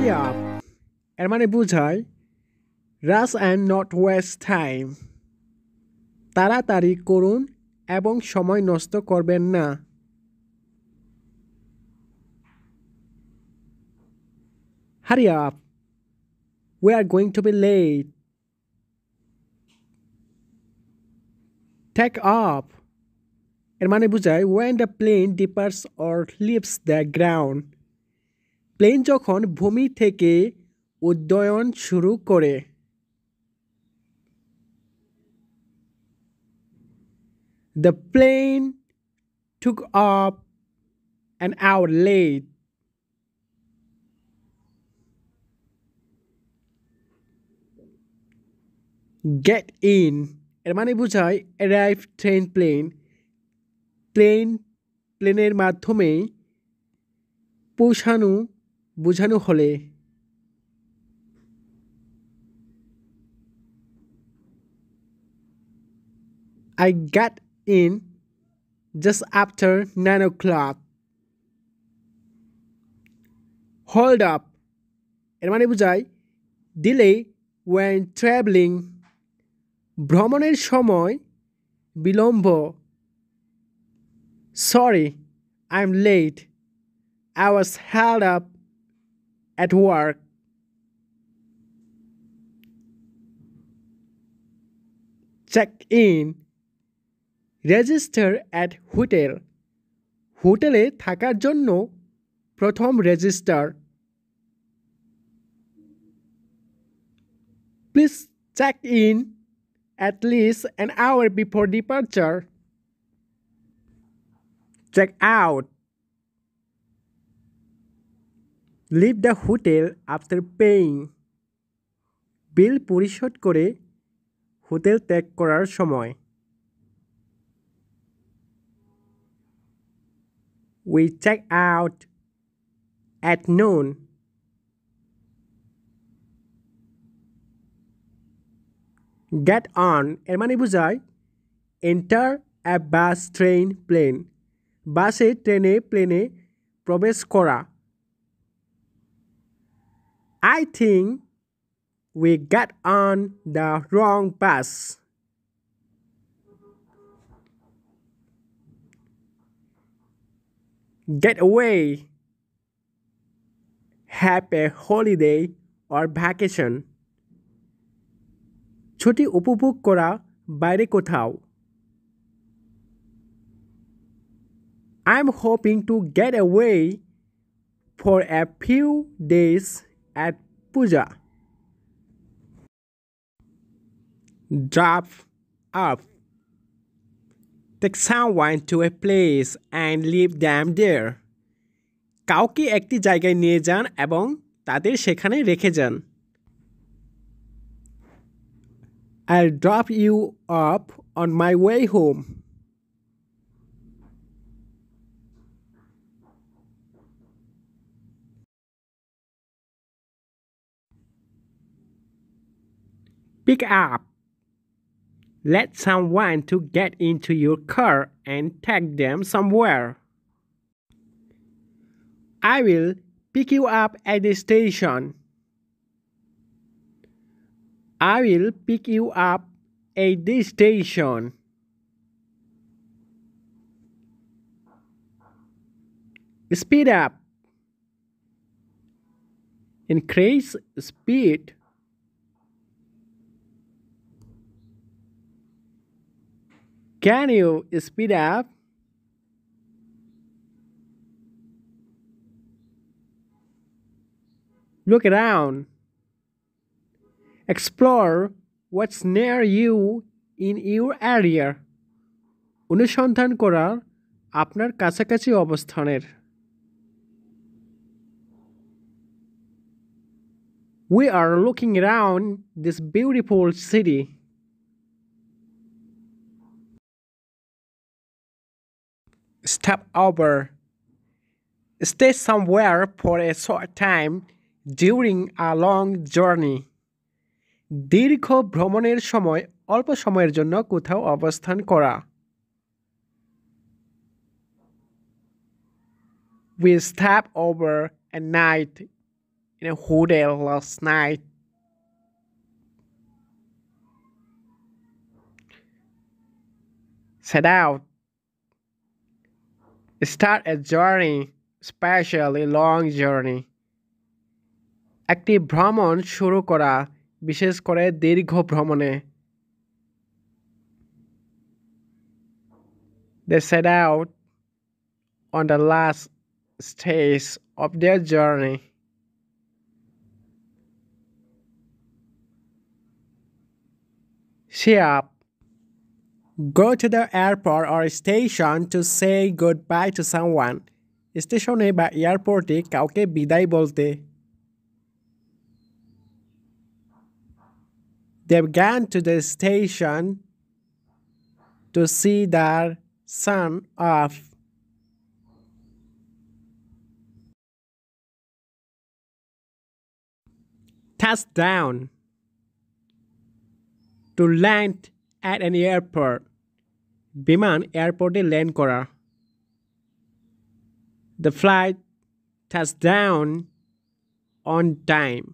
Hurry up এর মানে বোঝায় rush and not waste time তাড়াতাড়ি করুন এবং সময় নষ্ট করবেন না Hurry up. We are going to be late. Take off. এর মানে বোঝায় when the plane departs or leaves the ground. Plane যখন ভূমি থেকে উড্ডয়ন শুরু করে The plane took off an hour late. Get in এর মানে বোঝায় অ্যারাইভ ট্রেন প্লেন প্লেন প্লেনের মাধ্যমে পৌঁছানো বোঝানো হলে I got in just after 9 o'clock. Hold up. এর মানে বোঝায় delay when traveling ভ্রমণের সময় বিলম্ব sorry I am late I was held up At work check in register at hotel হোটেলে থাকার জন্য প্রথম register please check in at least an hour before departure. Check out. Leave the hotel after paying bill পরিশোধ করে hotel ত্যাগ করার সময়। We check out at noon. Get on এর মানে বোঝায় enter a bus train plane বাসে, ট্রেনে প্লেনে প্রবেশ করা। I think we get on the wrong bus get away have a holiday or vacation ছুটি উপভোগ করা বাইরে কোথাও I am hoping to get away for a few at Puja drop up Take someone to a place and leave them there. কাউকে একটি জায়গায় নিয়ে যান এবং তাদের সেখানে রেখে যান I'll drop you up on my way home. Pick up. Let someone to get into your car and take them somewhere. I will pick you up at the station. I will pick you up at the station. Speed up. Increase speed. Can you speed up? Look around. Explore what's near you in your area. অনুসন্ধান করা আপনার কাছাকাছি অবস্থানের We are looking around this beautiful city. Stop over. Stay somewhere for a short time during a long journey. দীর্ঘ ভ্রমণের সময় অল্প সময়ের জন্য কোথাও অবস্থান করা We stop over a night in a hotel last night. Set out. Start a journey, especially long journey. একটি ভ্রমণ শুরু করা বিশেষ করে দীর্ঘ ভ্রমণে They set out on the last stage of their journey. Cheer up. Go to the airport or station to say goodbye to someone. স্টেশনে বা এয়ারপোর্টে কাউকে বিদায় বলতে They began to the station to see their son off. Touchdown. To land at an airport. বিমান এয়ারপোর্টে land করা The flight touched down on time.